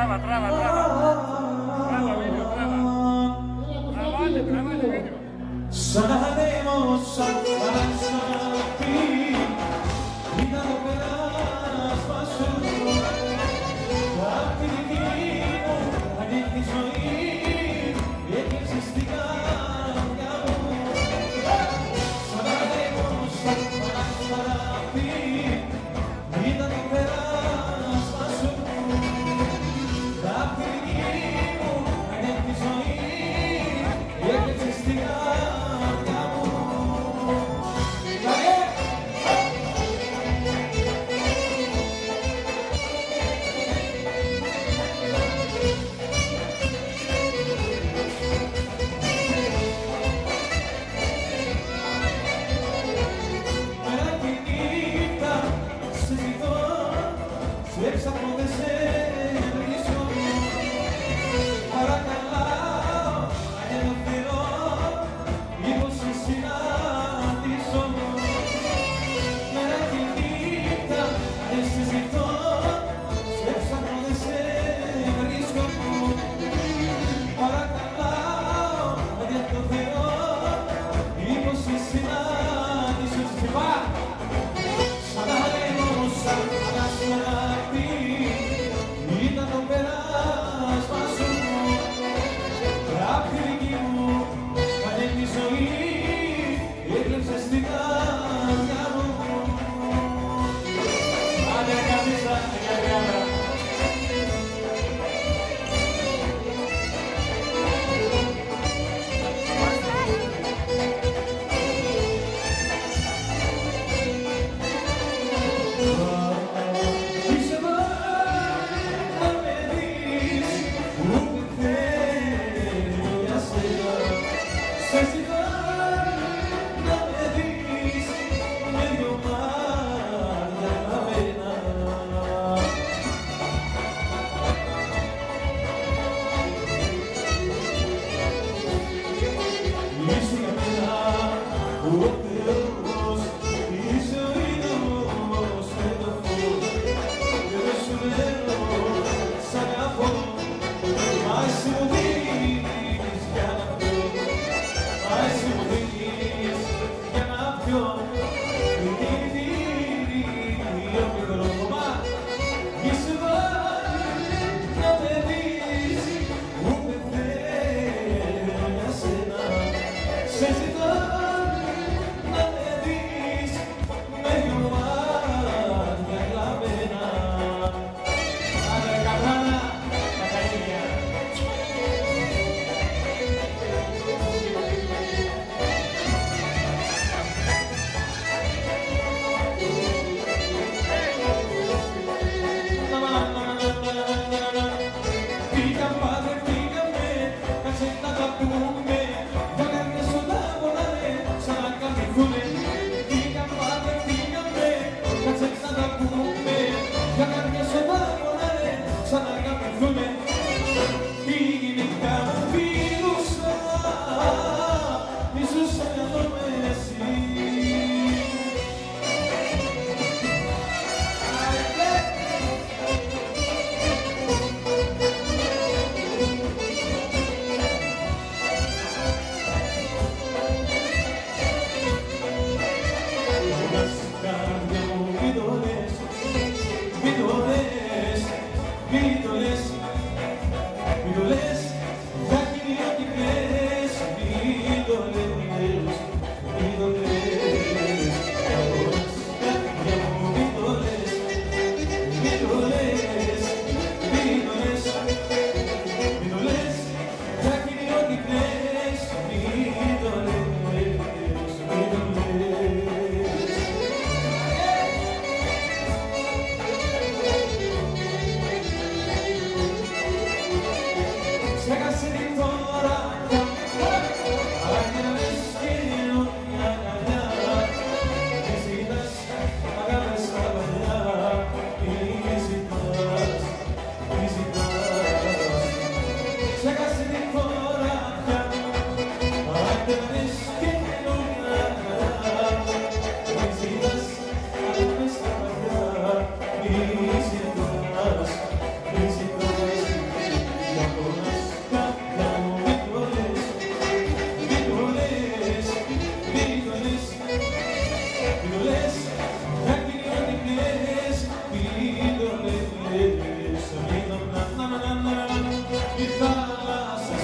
Traba, traba, rua Thank you.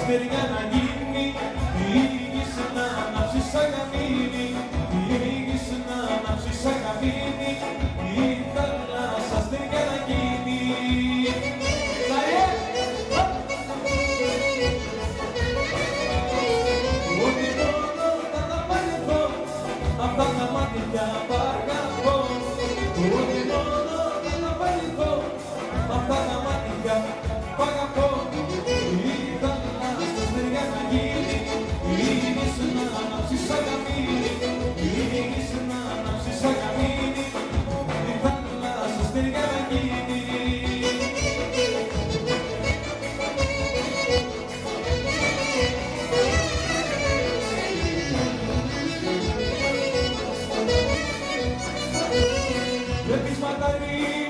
spit again, Βλέπεις μακαρί